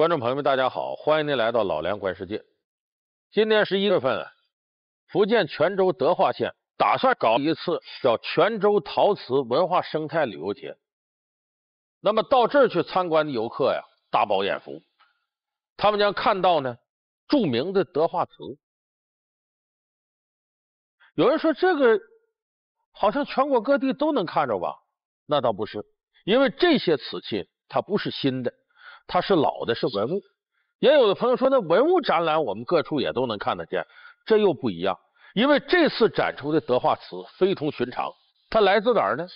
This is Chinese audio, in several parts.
观众朋友们，大家好，欢迎您来到老梁观世界。今年十一月份，福建泉州德化县打算搞一次叫泉州陶瓷文化生态旅游节。那么到这儿去参观的游客呀，大饱眼福。他们将看到呢著名的德化瓷。有人说这个好像全国各地都能看着吧？那倒不是，因为这些瓷器它不是新的。它是老的，是文物。也有的朋友说，那文物展览我们各处也都能看得见，这又不一样。因为这次展出的德化瓷非同寻常，它来自哪儿呢？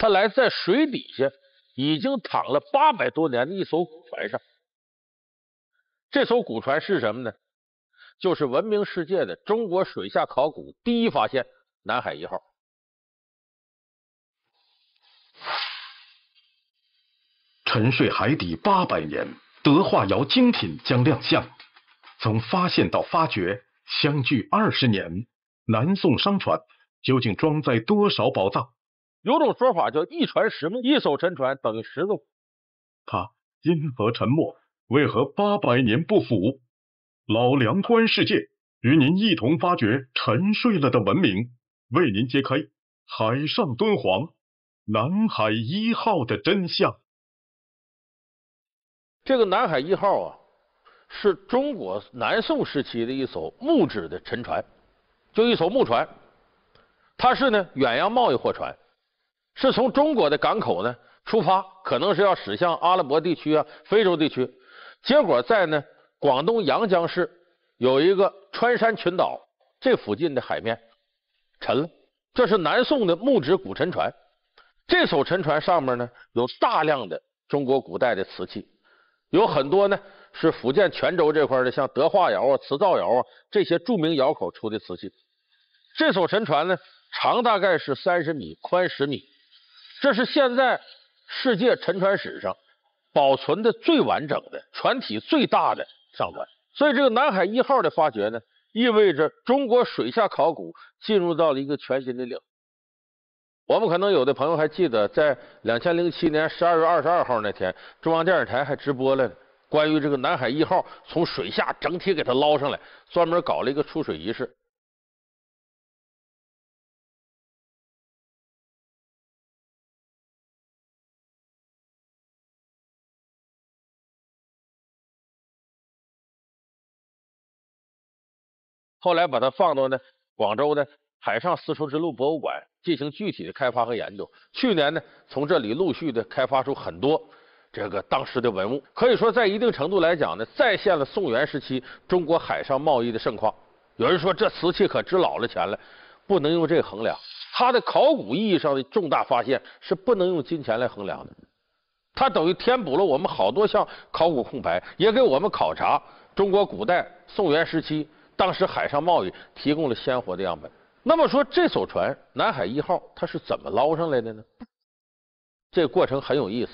它来在水底下已经躺了八百多年的一艘古船上。这艘古船是什么呢？就是闻名世界的中国水下考古第一发现——南海一号。沉睡海底八百年，德化窑精品将亮相。从发现到发掘，相距二十年。南宋商船究竟装载多少宝藏？有种说法叫“一船十”，一艘沉船等于十个。它因何沉没？为何八百年不腐？老梁观世界，与您一同发掘沉睡了的文明，为您揭开海上敦煌南海一号的真相。这个南海一号啊，是中国南宋时期的一艘木质的沉船，就一艘木船。它是呢远洋贸易货船，是从中国的港口呢出发，可能是要驶向阿拉伯地区啊、非洲地区。结果在呢广东阳江市有一个穿山群岛这附近的海面沉了。这是南宋的木质古沉船。这艘沉船上面呢有大量的中国古代的瓷器。有很多呢，是福建泉州这块的，像德化窑啊、磁灶窑啊这些著名窑口出的瓷器。这艘沉船呢，长大概是三十米，宽十米，这是现在世界沉船史上保存的最完整的、船体最大的上船。所以，这个南海一号的发掘呢，意味着中国水下考古进入到了一个全新的领域。我们可能有的朋友还记得，在两千零七年十二月二十二号那天，中央电视台还直播了关于这个南海一号从水下整体给它捞上来，专门搞了一个出水仪式。后来把它放到呢广州的海上丝绸之路博物馆。进行具体的开发和研究。去年呢，从这里陆续的开发出很多这个当时的文物，可以说在一定程度来讲呢，再现了宋元时期中国海上贸易的盛况。有人说这瓷器可值老了钱了，不能用这个衡量。它的考古意义上的重大发现是不能用金钱来衡量的。它等于填补了我们好多项考古空白，也给我们考察中国古代宋元时期当时海上贸易提供了鲜活的样本。那么说，这艘船南海一号它是怎么捞上来的呢？这个过程很有意思，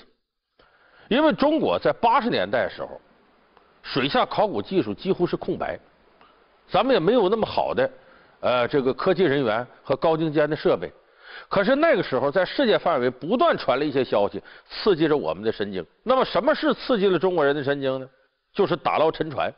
因为中国在八十年代时候，水下考古技术几乎是空白，咱们也没有那么好的呃这个科技人员和高精尖的设备。可是那个时候，在世界范围不断传来一些消息，刺激着我们的神经。那么什么是刺激了中国人的神经呢？就是打捞沉船。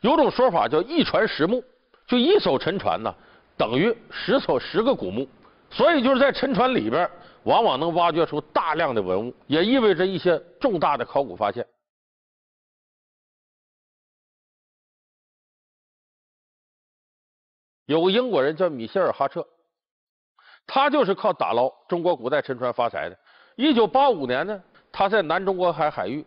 有种说法叫一船十木，就一艘沉船呢。等于十艘十个古墓，所以就是在沉船里边，往往能挖掘出大量的文物，也意味着一些重大的考古发现。有个英国人叫米歇尔·哈彻，他就是靠打捞中国古代沉船发财的。一九八五年呢，他在南中国海海域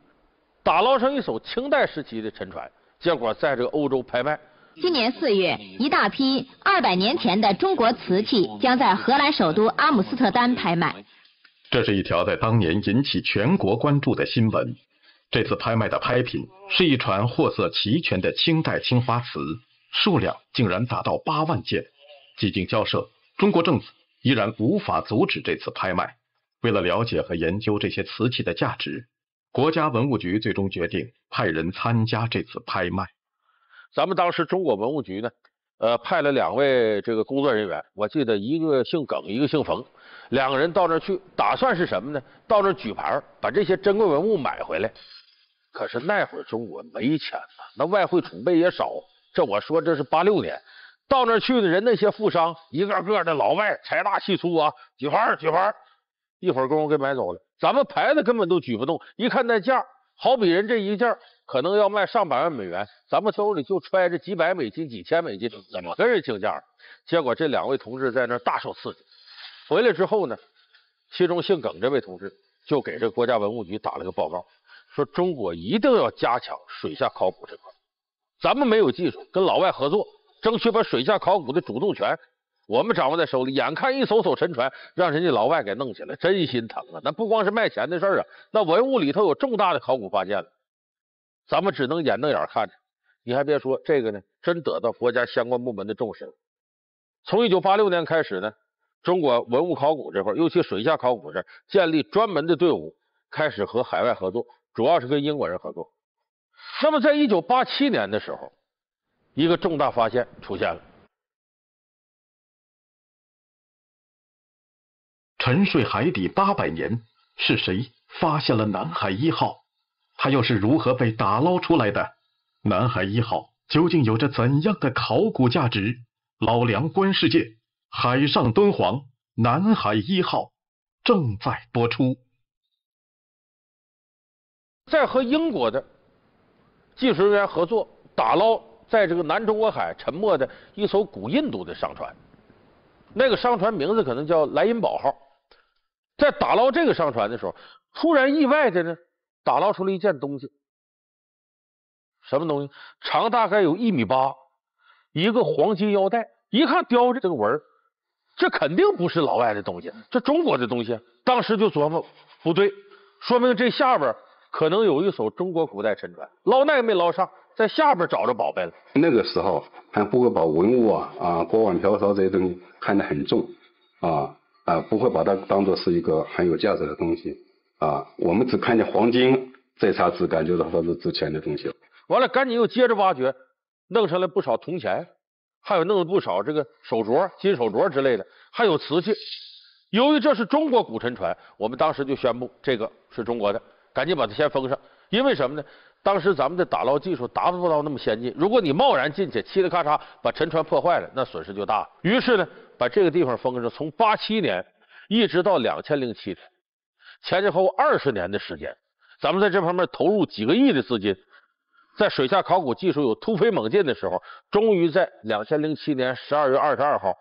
打捞上一艘清代时期的沉船，结果在这个欧洲拍卖。今年四月，一大批二百年前的中国瓷器将在荷兰首都阿姆斯特丹拍卖。这是一条在当年引起全国关注的新闻。这次拍卖的拍品是一船货色齐全的清代青花瓷，数量竟然达到八万件。几经交涉，中国政府依然无法阻止这次拍卖。为了了解和研究这些瓷器的价值，国家文物局最终决定派人参加这次拍卖。咱们当时中国文物局呢，呃，派了两位这个工作人员，我记得一个姓耿，一个姓冯，两个人到那去，打算是什么呢？到那举牌，把这些珍贵文物买回来。可是那会儿中国没钱呐，那外汇储备也少。这我说这是八六年，到那去的人，那些富商一个个的老外，财大气粗啊，举牌举牌，一会儿功夫给买走了。咱们牌子根本都举不动，一看那价，好比人这一件可能要卖上百万美元，咱们兜里就揣着几百美金、几千美金，怎么跟人竞价？结果这两位同志在那大受刺激。回来之后呢，其中姓耿这位同志就给这国家文物局打了个报告，说中国一定要加强水下考古这块。咱们没有技术，跟老外合作，争取把水下考古的主动权我们掌握在手里。眼看一艘艘沉船让人家老外给弄起来，真心疼啊！那不光是卖钱的事儿啊，那文物里头有重大的考古发现了，咱们只能眼瞪眼看着。你还别说，这个呢，真得到国家相关部门的重视了。从一九八六年开始呢，中国文物考古这块，尤其水下考古这建立专门的队伍，开始和海外合作，主要是跟英国人合作。那么，在一九八七年的时候，一个重大发现出现了。沉睡海底八百年，是谁发现了南海一号？它又是如何被打捞出来的？南海一号究竟有着怎样的考古价值？老梁观世界，海上敦煌，南海一号正在播出。在和英国的。技术人员合作打捞在这个南中国海沉没的一艘古印度的商船，那个商船名字可能叫莱茵堡号。在打捞这个商船的时候，突然意外的呢，打捞出了一件东西，什么东西？长大概有一米八，一个黄金腰带，一看雕着这个纹这肯定不是老外的东西，这中国的东西。当时就琢磨，不对，说明这下边。可能有一艘中国古代沉船，捞那个没捞上，在下边找着宝贝了。那个时候还不会把文物啊啊锅碗瓢勺这些东西看得很重啊啊，不会把它当做是一个很有价值的东西啊。我们只看见黄金这茬子，感觉到它是值钱的东西。完了，赶紧又接着挖掘，弄上来不少铜钱，还有弄了不少这个手镯、金手镯之类的，还有瓷器。由于这是中国古沉船，我们当时就宣布这个是中国的。赶紧把它先封上，因为什么呢？当时咱们的打捞技术达不到那么先进，如果你贸然进去，嘁哩咔嚓把沉船破坏了，那损失就大。于是呢，把这个地方封上，从八七年一直到两千零七年，前前后后二十年的时间，咱们在这方面投入几个亿的资金，在水下考古技术有突飞猛进的时候，终于在两千零七年十二月二十二号，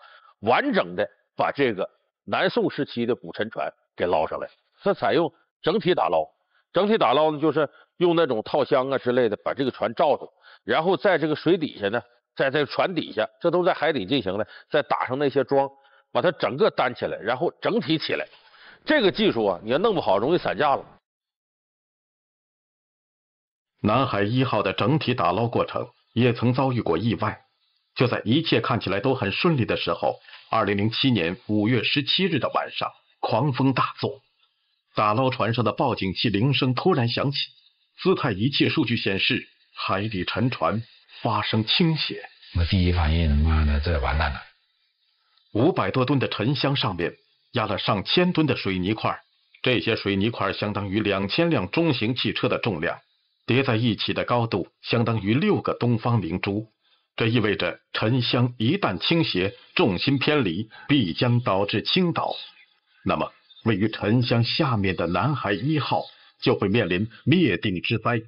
完整的把这个南宋时期的古沉船给捞上来。它采用整体打捞。整体打捞呢，就是用那种套箱啊之类的，把这个船罩住，然后在这个水底下呢，在这船底下，这都在海底进行的，再打上那些桩，把它整个担起来，然后整体起来。这个技术啊，你要弄不好，容易散架了。南海一号的整体打捞过程也曾遭遇过意外。就在一切看起来都很顺利的时候，二零零七年五月十七日的晚上，狂风大作。打捞船上的报警器铃声突然响起，姿态仪器数据显示海底沉船发生倾斜。我第一反应，妈的，这完蛋了！五百多吨的沉箱上面压了上千吨的水泥块，这些水泥块相当于两千辆中型汽车的重量，叠在一起的高度相当于六个东方明珠。这意味着沉箱一旦倾斜，重心偏离，必将导致倾倒。那么？位于沉箱下面的南海一号就会面临灭顶之灾。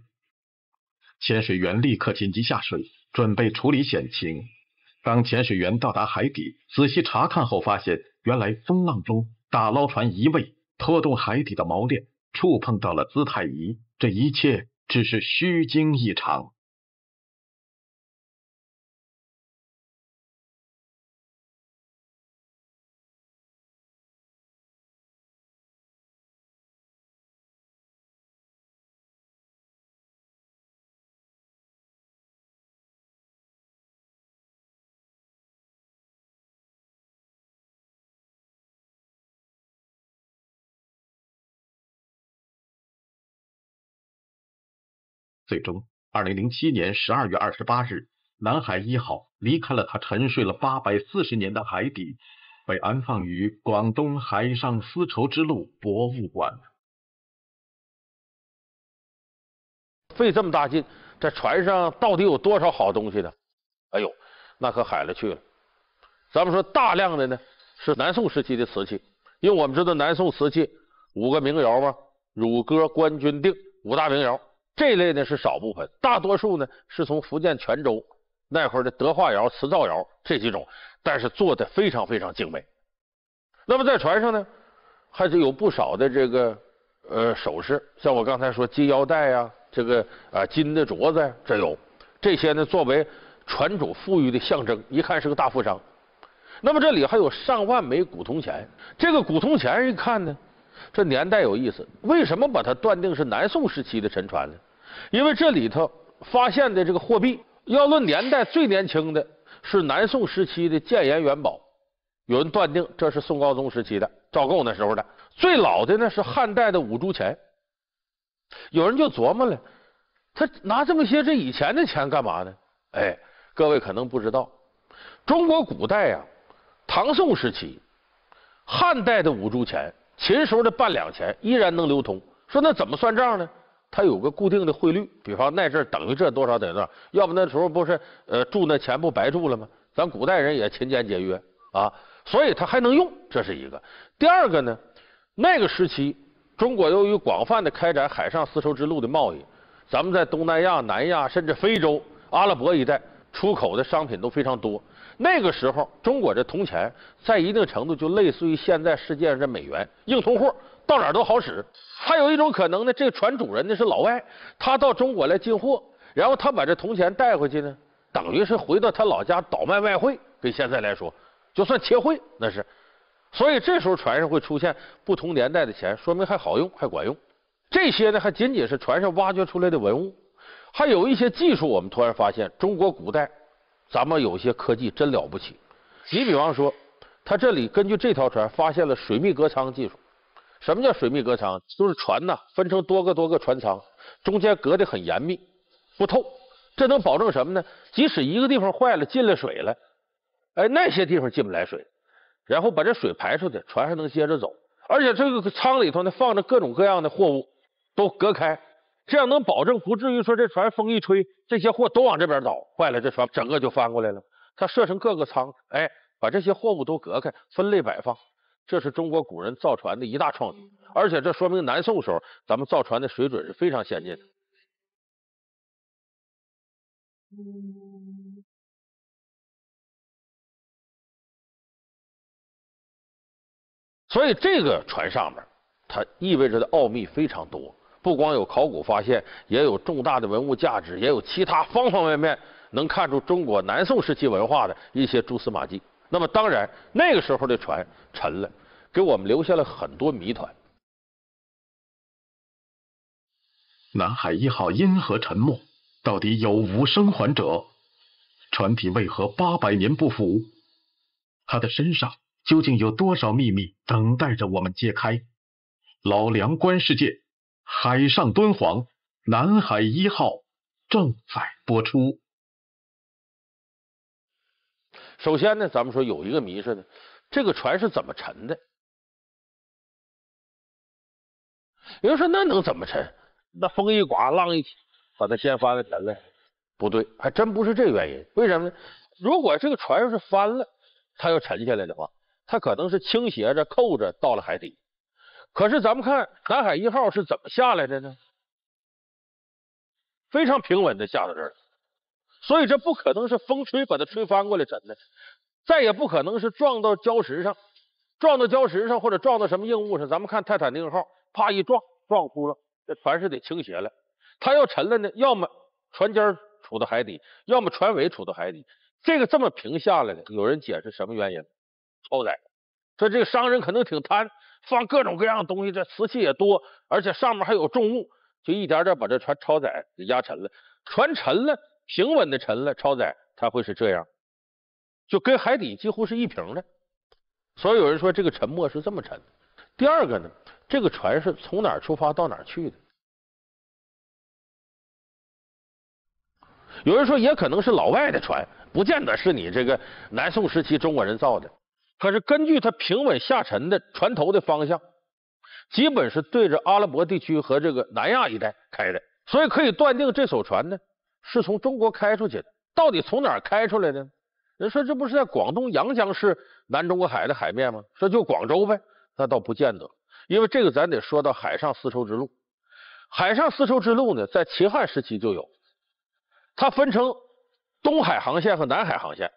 潜水员立刻紧急下水，准备处理险情。当潜水员到达海底，仔细查看后发现，原来风浪中打捞船移位，拖动海底的锚链触碰到了姿态仪，这一切只是虚惊一场。最终，二零零七年十二月二十八日，南海一号离开了它沉睡了八百四十年的海底，被安放于广东海上丝绸之路博物馆。费这么大劲，这船上到底有多少好东西呢？哎呦，那可海了去了。咱们说大量的呢是南宋时期的瓷器，因为我们知道南宋瓷器五个名窑嘛，汝歌、关钧、定五大名窑，这类呢是少部分，大多数呢是从福建泉州那会儿的德化窑、瓷造窑这几种，但是做的非常非常精美。那么在船上呢，还是有不少的这个呃首饰，像我刚才说金腰带呀。这个啊，金的镯子，这有这些呢，作为船主富裕的象征，一看是个大富商。那么这里还有上万枚古铜钱，这个古铜钱一看呢，这年代有意思，为什么把它断定是南宋时期的沉船呢？因为这里头发现的这个货币，要论年代最年轻的是南宋时期的建炎元宝，有人断定这是宋高宗时期的赵构那时候的；最老的呢是汉代的五铢钱。有人就琢磨了，他拿这么些这以前的钱干嘛呢？哎，各位可能不知道，中国古代呀，唐宋时期、汉代的五铢钱、秦时候的半两钱依然能流通。说那怎么算账呢？它有个固定的汇率，比方那阵等于这多少等于多少，要不那时候不是呃铸那钱不白铸了吗？咱古代人也勤俭节约啊，所以它还能用，这是一个。第二个呢，那个时期。中国由于广泛的开展海上丝绸之路的贸易，咱们在东南亚、南亚甚至非洲、阿拉伯一带出口的商品都非常多。那个时候，中国这铜钱在一定程度就类似于现在世界上这美元，硬通货，到哪都好使。还有一种可能呢，这个船主人呢是老外，他到中国来进货，然后他把这铜钱带回去呢，等于是回到他老家倒卖外汇。跟现在来说，就算切汇那是。所以这时候船上会出现不同年代的钱，说明还好用，还管用。这些呢，还仅仅是船上挖掘出来的文物，还有一些技术。我们突然发现，中国古代咱们有些科技真了不起。你比方说，他这里根据这条船发现了水密隔舱技术。什么叫水密隔舱？就是船呐分成多个多个船舱，中间隔得很严密，不透。这能保证什么呢？即使一个地方坏了，进了水了，哎，那些地方进不来水。然后把这水排出去，船还能接着走。而且这个舱里头呢放着各种各样的货物，都隔开，这样能保证不至于说这船风一吹，这些货都往这边倒，坏了这船整个就翻过来了。它设成各个舱，哎，把这些货物都隔开，分类摆放。这是中国古人造船的一大创举，而且这说明南宋时候咱们造船的水准是非常先进的。所以这个船上面，它意味着的奥秘非常多，不光有考古发现，也有重大的文物价值，也有其他方方面面能看出中国南宋时期文化的一些蛛丝马迹。那么当然，那个时候的船沉了，给我们留下了很多谜团。南海一号因何沉没？到底有无生还者？船体为何八百年不腐？他的身上？究竟有多少秘密等待着我们揭开？老梁观世界，海上敦煌，南海一号正在播出。首先呢，咱们说有一个谜是呢，这个船是怎么沉的？有人说那能怎么沉？那风一刮，浪一起，把它掀翻了沉了？不对，还真不是这个原因。为什么呢？如果这个船要是翻了，它要沉下来的话。它可能是倾斜着、扣着到了海底，可是咱们看南海一号是怎么下来的呢？非常平稳的下到这儿，所以这不可能是风吹把它吹翻过来沉的，再也不可能是撞到礁石上，撞到礁石上或者撞到什么硬物上。咱们看泰坦尼克号，啪一撞撞哭了，这船是得倾斜了。它要沉了呢，要么船尖杵到海底，要么船尾杵到海底。这个这么平下来的，有人解释什么原因？超载，说这个商人可能挺贪，放各种各样的东西，这瓷器也多，而且上面还有重物，就一点点把这船超载给压沉了。船沉了，平稳的沉了，超载它会是这样，就跟海底几乎是一平的。所以有人说这个沉没是这么沉。第二个呢，这个船是从哪儿出发到哪儿去的？有人说也可能是老外的船，不见得是你这个南宋时期中国人造的。可是根据它平稳下沉的船头的方向，基本是对着阿拉伯地区和这个南亚一带开的，所以可以断定这艘船呢是从中国开出去的。到底从哪儿开出来的？人说这不是在广东阳江市南中国海的海面吗？说就广州呗，那倒不见得，因为这个咱得说到海上丝绸之路。海上丝绸之路呢，在秦汉时期就有，它分成东海航线和南海航线。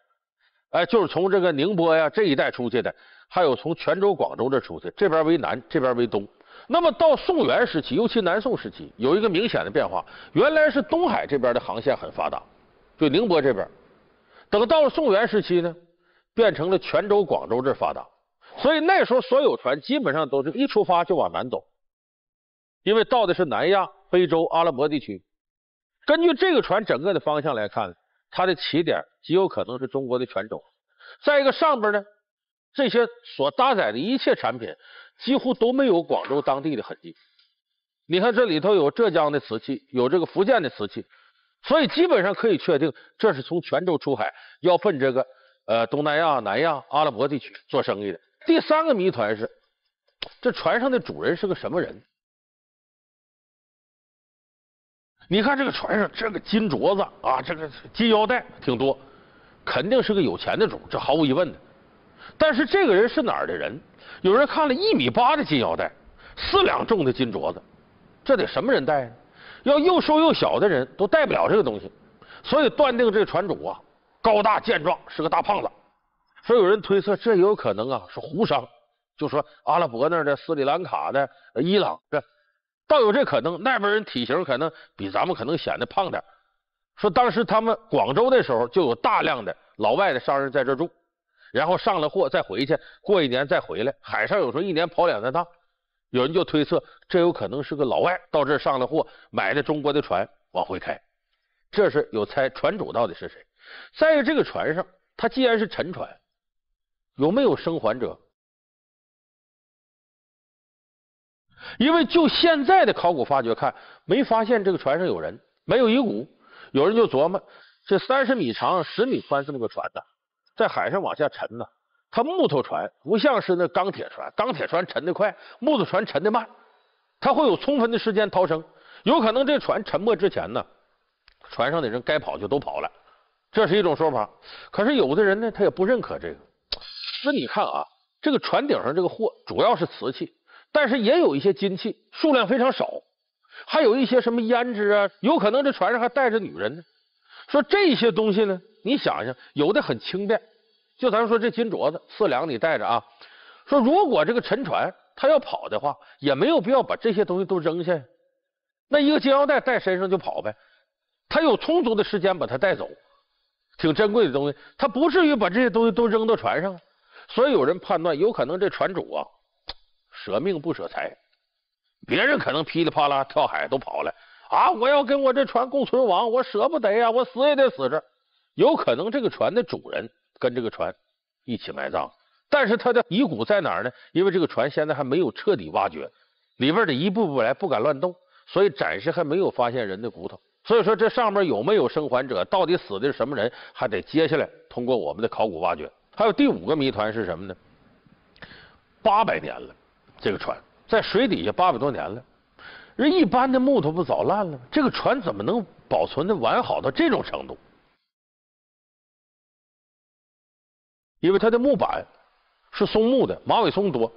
哎，就是从这个宁波呀这一带出去的，还有从泉州、广州这出去，这边为南，这边为东。那么到宋元时期，尤其南宋时期，有一个明显的变化，原来是东海这边的航线很发达，就宁波这边。等到了宋元时期呢，变成了泉州、广州这发达，所以那时候所有船基本上都是一出发就往南走，因为到的是南亚、非洲、阿拉伯地区。根据这个船整个的方向来看。它的起点极有可能是中国的泉州。再一个，上边呢，这些所搭载的一切产品几乎都没有广州当地的痕迹。你看这里头有浙江的瓷器，有这个福建的瓷器，所以基本上可以确定这是从泉州出海，要奔这个呃东南亚、南亚、阿拉伯地区做生意的。第三个谜团是，这船上的主人是个什么人？你看这个船上这个金镯子啊，这个金腰带挺多，肯定是个有钱的主，这毫无疑问的。但是这个人是哪儿的人？有人看了一米八的金腰带，四两重的金镯子，这得什么人戴呢？要又瘦又小的人都戴不了这个东西。所以断定这船主啊高大健壮，是个大胖子。所以有人推测，这有可能啊是胡商，就说阿拉伯那的、斯里兰卡的、伊朗这。倒有这可能，那边人体型可能比咱们可能显得胖点。说当时他们广州的时候就有大量的老外的商人在这住，然后上了货再回去，过一年再回来。海上有时候一年跑两三趟，有人就推测这有可能是个老外到这上了货，买的中国的船往回开。这是有猜船主到底是谁。再一个，这个船上它既然是沉船，有没有生还者？因为就现在的考古发掘看，没发现这个船上有人，没有遗骨。有人就琢磨，这三十米长、十米宽这么个船呢，在海上往下沉呢。它木头船不像是那钢铁船，钢铁船沉得快，木头船沉得慢，它会有充分的时间逃生。有可能这船沉没之前呢，船上的人该跑就都跑了，这是一种说法。可是有的人呢，他也不认可这个。那你看啊，这个船顶上这个货主要是瓷器。但是也有一些金器，数量非常少，还有一些什么胭脂啊，有可能这船上还带着女人呢。说这些东西呢，你想想，有的很轻便，就咱说这金镯子四两你带着啊。说如果这个沉船他要跑的话，也没有必要把这些东西都扔下，那一个金腰带带身上就跑呗。他有充足的时间把它带走，挺珍贵的东西，他不至于把这些东西都扔到船上。所以有人判断，有可能这船主啊。舍命不舍财，别人可能噼里啪啦跳海都跑了啊！我要跟我这船共存亡，我舍不得呀，我死也得死这。有可能这个船的主人跟这个船一起埋葬，但是他的遗骨在哪儿呢？因为这个船现在还没有彻底挖掘，里边得一步步来，不敢乱动，所以暂时还没有发现人的骨头。所以说这上面有没有生还者，到底死的是什么人，还得接下来通过我们的考古挖掘。还有第五个谜团是什么呢？八百年了。这个船在水底下八百多年了，人一般的木头不早烂了吗？这个船怎么能保存的完好到这种程度？因为它的木板是松木的，马尾松多，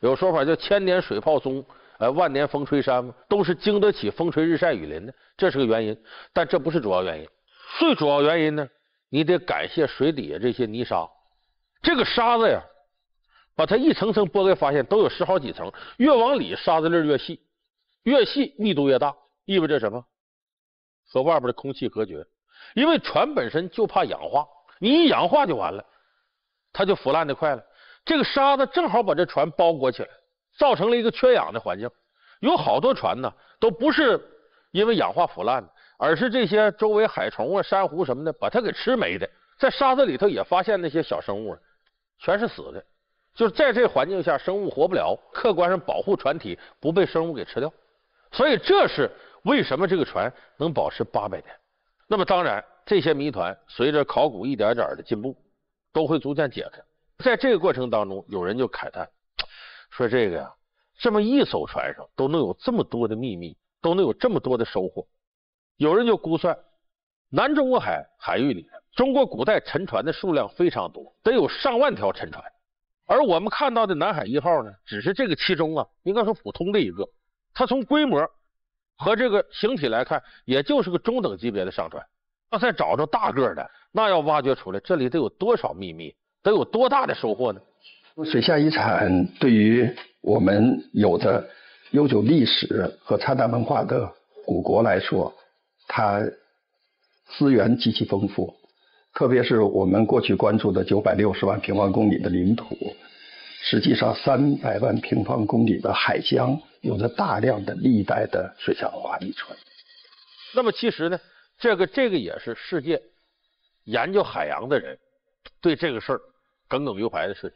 有说法叫千年水泡松，呃，万年风吹山嘛，都是经得起风吹日晒雨淋的，这是个原因。但这不是主要原因，最主要原因呢，你得感谢水底下这些泥沙，这个沙子呀。把它一层层剥开，发现都有十好几层，越往里沙子粒越细，越细密度越大，意味着什么？和外边的空气隔绝。因为船本身就怕氧化，你一氧化就完了，它就腐烂的快了。这个沙子正好把这船包裹起来，造成了一个缺氧的环境。有好多船呢，都不是因为氧化腐烂的，而是这些周围海虫啊、珊瑚什么的把它给吃没的。在沙子里头也发现那些小生物了，全是死的。就是在这环境下，生物活不了，客观上保护船体不被生物给吃掉，所以这是为什么这个船能保持八百年。那么当然，这些谜团随着考古一点点的进步，都会逐渐解开。在这个过程当中，有人就慨叹说：“这个呀，这么一艘船上都能有这么多的秘密，都能有这么多的收获。”有人就估算，南中国海海域里，中国古代沉船的数量非常多，得有上万条沉船。而我们看到的南海一号呢，只是这个其中啊，应该说普通的一个。它从规模。和这个形体来看，也就是个中等级别的商船。要再找着大个的，那要挖掘出来，这里得有多少秘密，得有多大的收获呢？水下遗产对于我们有着悠久历史和灿烂文化的古国来说，它资源极其丰富，特别是我们过去关注的九百六十万平方公里的领土。实际上，三百万平方公里的海疆有着大量的历代的水下文化遗存。那么，其实呢，这个这个也是世界研究海洋的人对这个事儿耿耿于怀的事情。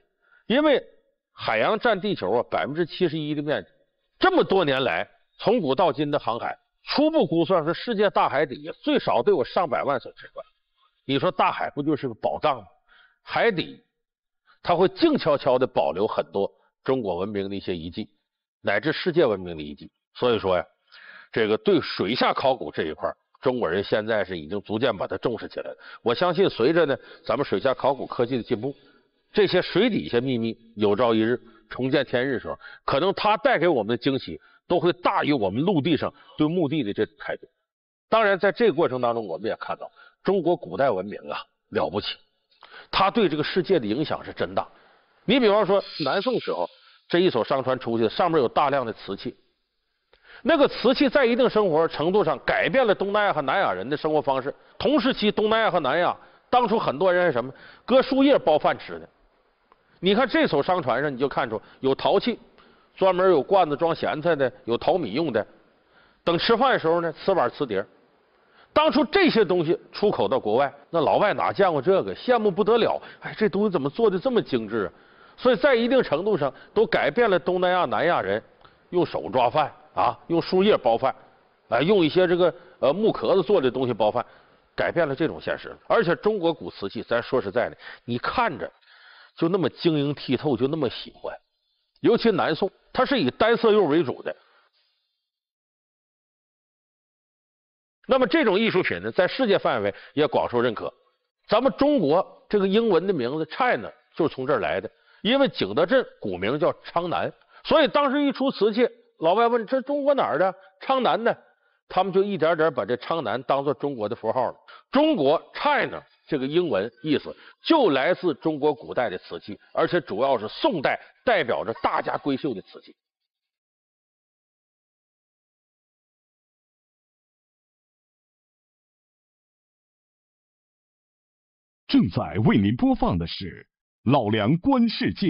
因为海洋占地球啊百分之七十一的面积，这么多年来从古到今的航海，初步估算说世界大海底下最少都有上百万艘沉船。你说大海不就是个宝藏吗？海底。它会静悄悄地保留很多中国文明的一些遗迹，乃至世界文明的遗迹。所以说呀，这个对水下考古这一块，中国人现在是已经逐渐把它重视起来了。我相信，随着呢咱们水下考古科技的进步，这些水底下秘密有朝一日重见天日的时候，可能它带给我们的惊喜都会大于我们陆地上对墓地的这态度。当然，在这个过程当中，我们也看到中国古代文明啊了不起。它对这个世界的影响是真大。你比方说，南宋时候这一艘商船出去，上面有大量的瓷器。那个瓷器在一定生活程度上改变了东南亚和南亚人的生活方式。同时期，东南亚和南亚当初很多人是什么？割树叶包饭吃的。你看这艘商船上，你就看出有陶器，专门有罐子装咸菜的，有淘米用的。等吃饭的时候呢，瓷碗瓷碟。当初这些东西出口到国外，那老外哪见过这个，羡慕不得了。哎，这东西怎么做的这么精致啊？所以在一定程度上，都改变了东南亚、南亚人用手抓饭啊，用树叶包饭，哎，用一些这个呃木壳子做的东西包饭，改变了这种现实。而且中国古瓷器，咱说实在的，你看着就那么晶莹剔透，就那么喜欢。尤其南宋，它是以单色釉为主的。那么这种艺术品呢，在世界范围也广受认可。咱们中国这个英文的名字 China 就是从这儿来的，因为景德镇古名叫昌南，所以当时一出瓷器，老外问这中国哪儿的？昌南的，他们就一点点把这昌南当做中国的符号了。中国 China 这个英文意思就来自中国古代的瓷器，而且主要是宋代代表着大家闺秀的瓷器。正在为您播放的是《老梁观世界》。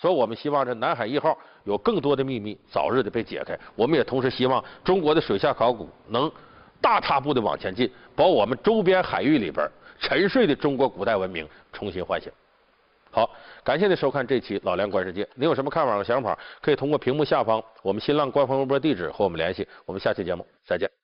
所以我们希望这南海一号有更多的秘密早日的被解开。我们也同时希望中国的水下考古能大踏步的往前进，把我们周边海域里边沉睡的中国古代文明重新唤醒。好，感谢您收看这期《老梁观世界》。您有什么看法和想法，可以通过屏幕下方我们新浪官方微博地址和我们联系。我们下期节目再见。